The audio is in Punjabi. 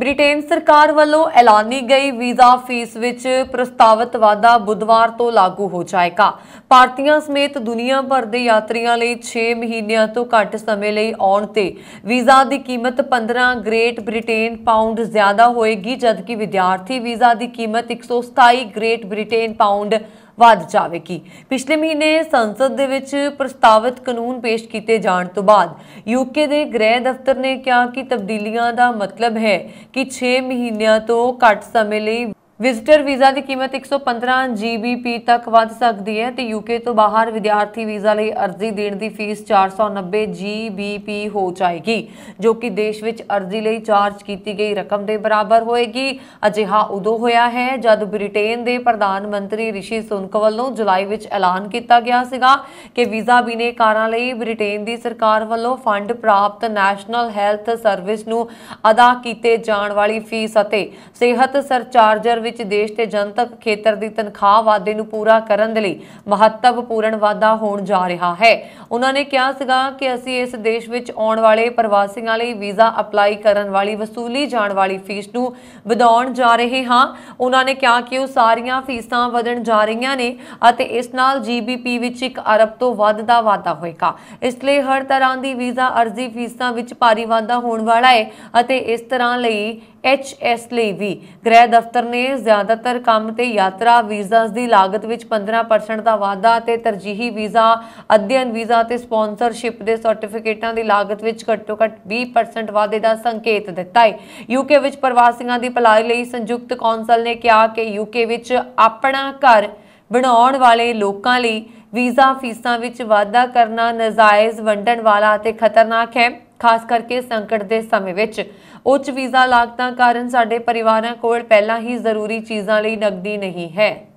ਬ੍ਰਿਟੇਨ ਸਰਕਾਰ ਵੱਲੋਂ ਐਲਾਨੀ ਗਈ ਵੀਜ਼ਾ ਫੀਸ ਵਿੱਚ ਪ੍ਰਸਤਾਵਿਤ ਵਾਧਾ ਬੁੱਧਵਾਰ ਤੋਂ ਲਾਗੂ ਹੋ ਜਾਏਗਾ। ਭਾਰਤੀਆਂ ਸਮੇਤ ਦੁਨੀਆ ਭਰ ਦੇ ਯਾਤਰੀਆਂ ਲਈ 6 ਮਹੀਨਿਆਂ ਤੋਂ ਘੱਟ ਸਮੇਂ ਲਈ ਆਉਣ ਤੇ ਵੀਜ਼ਾ ਦੀ ਕੀਮਤ 15 ਗ੍ਰੇਟ ਬ੍ਰਿਟੇਨ ਪਾਉਂਡ ਜ਼ਿਆਦਾ ਹੋਏਗੀ, ਜਦਕਿ ਵਿਦਿਆਰਥੀ ਵੀਜ਼ਾ ਦੀ ਕੀਮਤ 127 ਗ੍ਰੇਟ ਬ੍ਰਿਟੇਨ ਪਾਉਂਡ ਵੱਧ ਜਾਵੇਗੀ। ਪਿਛਲੇ ਮਹੀਨੇ ਸੰਸਦ ਦੇ ਵਿੱਚ ਪ੍ਰਸਤਾਵਿਤ ਕਾਨੂੰਨ ਪੇਸ਼ ਕੀਤੇ ਜਾਣ ਤੋਂ ਬਾਅਦ ਯੂਕੇ ਦੇ ਗ੍ਰਹਿ ਦਫ਼ਤਰ ਨੇ ਕਿਹਾ ਕਿ ਤਬਦੀਲੀਆਂ ਦਾ ਮਤਲਬ ਹੈ ਕਿ 6 ਮਹੀਨਿਆਂ ਤੋਂ ਘੱਟ ਸਮੇਂ ਲਈ ਵਿਜ਼ਿਟਰ ਵੀਜ਼ਾ ਦੀ ਕੀਮਤ 115 GBP ਤੱਕ ਵੱਧ ਸਕਦੀ ਹੈ ਤੇ ਯੂਕੇ ਤੋਂ ਬਾਹਰ ਵਿਦਿਆਰਥੀ ਵੀਜ਼ਾ ਲਈ ਅਰਜ਼ੀ ਦੇਣ ਦੀ ਫੀਸ 490 GBP ਹੋ ਜਾਏਗੀ, ਜੋ ਕਿ ਦੇਸ਼ ਵਿੱਚ ਅਰਜ਼ੀ ਲਈ ਚਾਰਜ ਕੀਤੀ ਗਈ ਰਕਮ ਦੇ ਬਰਾਬਰ ਹੋਏਗੀ। ਅਜਿਹਾ ਉਦੋਂ ਹੋਇਆ ਹੈ ਜਦ ਬ੍ਰਿਟੇਨ ਦੇ ਪ੍ਰਧਾਨ ਮੰਤਰੀ ਰਿਸ਼ੀ ਸੁਨਕ ਵੱਲੋਂ ਜੁਲਾਈ ਵਿੱਚ ਐਲਾਨ ਕੀਤਾ ਗਿਆ ਸੀਗਾ ਕਿ ਵੀਜ਼ਾ ਬਿਨੇਕਾਰਾਂ ਲਈ ਬ੍ਰਿਟੇਨ ਦੀ ਸਰਕਾਰ ਵੱਲੋਂ ਫੰਡ ਪ੍ਰਾਪਤ ਨੈਸ਼ਨਲ ਹੈਲਥ ਸਰਵਿਸ ਨੂੰ ਅਦਾ ਕੀਤੇ ਜਾਣ ਵਾਲੀ ਫੀਸ ਅਤੇ ਸਿਹਤ ਸਰਚਾਰਜਰ ਵਿੱਚ ਦੇਸ਼ ਤੇ ਜਨਤਕ ਖੇਤਰ ਦੀ ਤਨਖਾਹ ਵਾਧੇ ਨੂੰ ਪੂਰਾ ਕਰਨ ਦੇ ਲਈ ਮਹੱਤਵਪੂਰਨ ਵਾਧਾ ਹੋਣ ਜਾ ਰਿਹਾ ਹੈ। ਉਹਨਾਂ ਨੇ ਕਿਹਾ ਸੀਗਾ ਕਿ ਅਸੀਂ ਇਸ ਦੇਸ਼ ਵਿੱਚ ਆਉਣ ਵਾਲੇ ਪ੍ਰਵਾਸੀਆਂ ਲਈ ਵੀਜ਼ਾ ਅਪਲਾਈ ਕਰਨ ਵਾਲੀ, ਵਸੂਲੀ ਜਾਣ ਵਾਲੀ ਫੀਸ ਨੂੰ ਵਧਾਉਣ ਜਾ ਰਹੇ ਹਾਂ। ਉਹਨਾਂ ਨੇ ਕਿਹਾ ਕਿ ਉਹ ਸਾਰੀਆਂ ਫੀਸਾਂ ਵਧਣ ਜਾ ਰਹੀਆਂ ਨੇ ਅਤੇ ਇਸ ਨਾਲ ਜੀਬੀਪੀ ਵਿੱਚ 1 ਅਰਬ ਤੋਂ ਵੱਧ ਦਾ ਵਾਧਾ ਹੋਏਗਾ। ਇਸ ਲਈ ਹਰ ਤਰ੍ਹਾਂ ਦੀ ਵੀਜ਼ਾ ਅਰਜ਼ੀ ਫੀਸਾਂ ਵਿੱਚ ਭਾਰੀ ਵਾਧਾ ਹੋਣ ਵਾਲਾ ਹੈ ਅਤੇ ਇਸ ਤਰ੍ਹਾਂ ਲਈ ਐਚਐਸ ਲਈ ਵੀ। ਗ੍ਰਹਿ ਦਫ਼ਤਰ ਨੇ ਜ਼ਿਆਦਾਤਰ ਕੰਮ ਤੇ ਯਾਤਰਾ ਵੀਜ਼ਾਸ ਦੀ ਲਾਗਤ ਵਿੱਚ 15% ਦਾ ਵਾਧਾ ਤੇ ਤਰਜੀਹੀ ਵੀਜ਼ਾ, ਅਧਿਐਨ ਵੀਜ਼ਾ ਤੇ ਸਪਾਂਸਰਸ਼ਿਪ ਦੇ ਸਰਟੀਫਿਕੇਟਾਂ ਦੀ ਲਾਗਤ ਵਿੱਚ ਘੱਟੋ-ਘੱਟ 20% ਵਾਧੇ ਦਾ ਸੰਕੇਤ ਦਿੱਤਾ ਹੈ ਯੂਕੇ ਵਿੱਚ ਪ੍ਰਵਾਸੀਆਂ ਦੀ ਭਲਾਈ ਲਈ ਸੰਯੁਕਤ ਕੌਂਸਲ ਨੇ ਕਿਹਾ ਕਿ ਯੂਕੇ ਵਿੱਚ ਆਪਣਾ ਘਰ ਬਣਾਉਣ ਵਾਲੇ ਲੋਕਾਂ ਲਈ ਵੀਜ਼ਾ ਫੀਸਾਂ ਵਿੱਚ ਵਾਧਾ ਕਰਨਾ ਨਜਾਇਜ਼ ਵੰਡਣ ਵਾਲਾ ਅਤੇ ਖਤਰਨਾਕ ਹੈ। ਖਾਸ ਕਰਕੇ ਸੰਕਟ ਦੇ ਸਮੇਂ ਵਿੱਚ। ਉੱਚ ਵੀਜ਼ਾ ਲਾਗਤਾਂ ਕਾਰਨ ਸਾਡੇ ਪਰਿਵਾਰਾਂ ਕੋਲ ਪਹਿਲਾਂ ਹੀ ਜ਼ਰੂਰੀ ਚੀਜ਼ਾਂ ਲਈ ਨਕਦੀ ਨਹੀਂ ਹੈ।